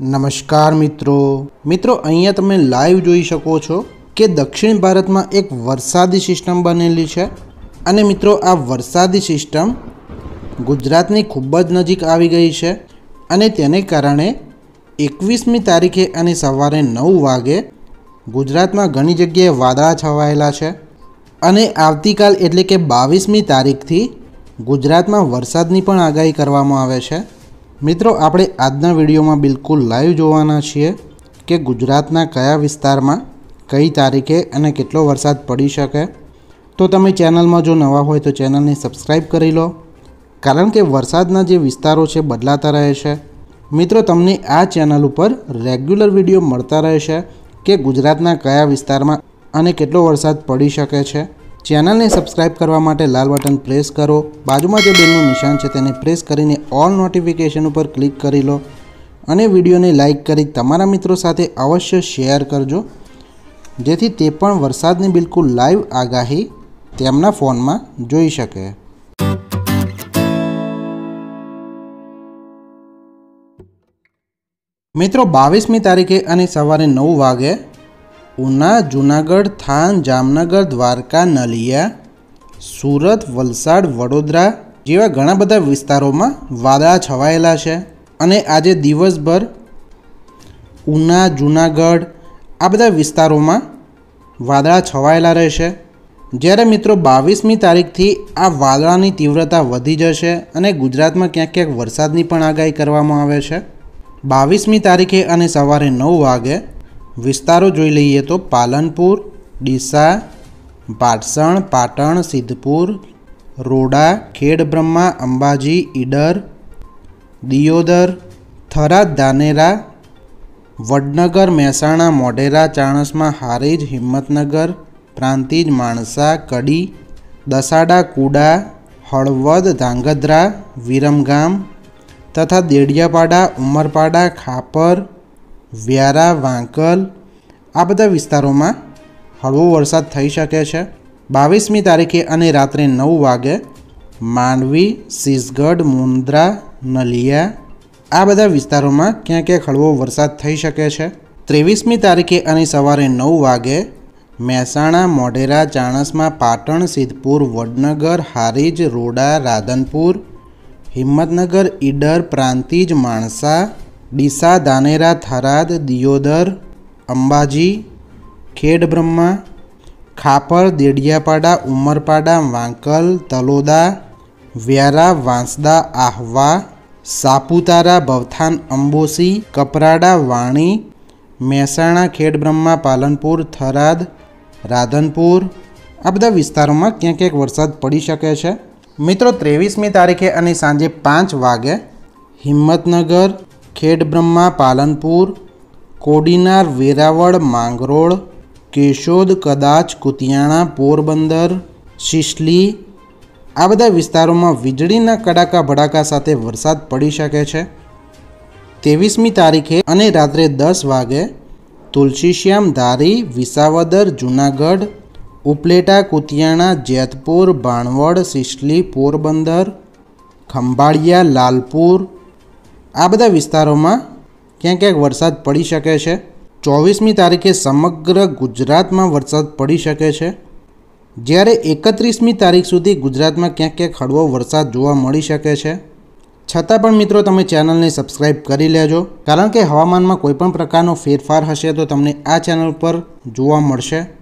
નમસ્કાર મિત્રો. મિત્રો, અહીંયા તમે લાઈવ જોઈ શકો છો કે દક્ષિણ ભારતમાં એક વરસાદી સિસ્ટમ બનેલી છે. અને મિત્રો, આ વરસાદી સિસ્ટમ ગુજરાતની ખૂબ જ નજીક આવી ગઈ છે. અને તેને કારણે એકવીસમી તારીખે અને સવારે નવ વાગે ગુજરાતમાં ઘણી જગ્યાએ વાદળા છવાયેલા છે. અને આવતીકાલ એટલે કે બાવીસમી તારીખથી ગુજરાતમાં વરસાદની પણ આગાહી કરવામાં આવે છે. મિત્રો, આપણે આજના વિડીયોમાં બિલકુલ લાઈવ જોવાના છીએ કે ગુજરાતના કયા વિસ્તારમાં, કઈ તારીખે અને કેટલો વરસાદ પડી શકે. તો તમે ચેનલમાં જો નવા હોય તો ચેનલને સબસ્ક્રાઈબ કરી લો, કારણ કે વરસાદના જે વિસ્તારો છે બદલાતા રહે છે. મિત્રો, તમને આ ચેનલ ઉપર રેગ્યુલર વીડિયો મળતા રહેશે કે ગુજરાતના કયા વિસ્તારમાં અને કેટલો વરસાદ પડી શકે છે. ચેનલને સબસ્ક્રાઇબ કરવા માટે લાલ બટન પ્રેસ કરો. બાજુમાં જે બેલનું નિશાન છે તેને પ્રેસ કરીને ઓલ નોટિફિકેશન ઉપર ક્લિક કરી લો અને વિડીયોને લાઇક કરી તમારા મિત્રો સાથે અવશ્ય શેર કરજો. જેથી તે પણ વરસાદની બિલકુલ લાઈવ આગાહી તેમના ફોનમાં જોઈ શકે. મિત્રો, બાવીસમી તારીખે અને સવારે નવ વાગે ઉના, જુનાગઢ, થાન, જામનગર, દ્વારકા, નલિયા, સુરત, વલસાડ, વડોદરા જેવા ઘણા બધા વિસ્તારોમાં વાદળા છવાયેલા છે. અને આજે દિવસભર ઉના, જુનાગઢ આ બધા વિસ્તારોમાં વાદળા છવાયેલા રહેશે. જ્યારે મિત્રો બાવીસમી તારીખથી આ વાદળાની તીવ્રતા વધી જશે અને ગુજરાતમાં ક્યાંક ક્યાંક વરસાદની પણ આગાહી કરવામાં આવે છે. બાવીસમી તારીખે અને સવારે નવ વાગે વિસ્તારો જોઈ લઈએ તો પાલનપુર, ડીસા પાટસણ પાટણ, સિદ્ધપુર, રોડા, ખેડબ્રહ્મા, અંબાજી, ઈડર, દિયોદર, થરાદ, ધાનેરા, વડનગર, મહેસાણા, મોઢેરા, ચાણસમાં હારીજ, હિંમતનગર, પ્રાંતિજ, માણસા, કડી, દસાડા, કુડા, હળવદ, ધાંગધ્રા, વિરમગામ તથા દેડિયાપાડા, ઉમરપાડા, ખાપર વ્યારા, વાંકલ, આ બધા વિસ્તારોમાં હળવો વરસાદ થઈ શકે છે. બાવીસમી તારીખે અને રાત્રે નવ વાગે માંડવી સિસગઢ મુન્દ્રા, નલિયા, આ બધા વિસ્તારોમાં ક્યાં ક્યાંક હળવો વરસાદ થઈ શકે છે. ત્રેવીસમી તારીખે અને સવારે નવ વાગે મહેસાણા, મોઢેરા, ચાણસમાં પાટણ, સિદ્ધપુર, વડનગર, હારીજ, રોડા, રાધનપુર, હિંમતનગર, ઈડર, પ્રાંતિજ, માણસા ડીસા, દાનેરા, થરાદ, દિયોદર, અંબાજી, ખેડબ્રહ્મા, ખાપર, દેડિયાપાડા, ઉમરપાડા, વાંકલ, તલોદા, વ્યારા, વાંસદા, આહવા, સાપુતારા, ભવથાન, અંબોસી, કપરાડા, વાણી, મહેસાણા, ખેડબ્રહ્મા, પાલનપુર, થરાદ, રાધનપુર. આ બધા વિસ્તારોમાં ક્યાંક ક્યાંક વરસાદ પડી શકે છે. મિત્રો, ત્રેવીસમી તારીખે અને સાંજે પાંચ વાગે હિંમતનગર ખેડબ્રહ્મા પાલનપુર, કોડીનાર, વેરાવળ, માંગરોળ, કેશોદ, કદાચ, કુતિયાણા, પોરબંદર, શિશલી આ બધા વિસ્તારોમાં વીજળીના કડાકા ભડાકા સાથે વરસાદ પડી શકે છે. ત્રેવીસમી તારીખે અને રાત્રે દસ વાગે તુલસીશ્યામ ધારી, વિસાવદર, જુનાગઢ, ઉપલેટા, કુતિયાણા, જેતપુર ભાણવડ સિસલી પોરબંદર, ખંભાળિયા, લાલપુર આ બધા વિસ્તારોમાં ક્યાંક ક્યાંક વરસાદ પડી શકે છે. ચોવીસમી તારીખે સમગ્ર ગુજરાતમાં વરસાદ પડી શકે છે. જ્યારે એકત્રીસમી તારીખ સુધી ગુજરાતમાં ક્યાંક ક્યાંક હળવો વરસાદ જોવા મળી શકે છે. છતાં પણ મિત્રો તમે ચેનલને સબસ્ક્રાઈબ કરી લેજો. કારણ કે હવામાનમાં કોઈપણ પ્રકારનો ફેરફાર હશે તો તમને આ ચેનલ પર જોવા મળશે.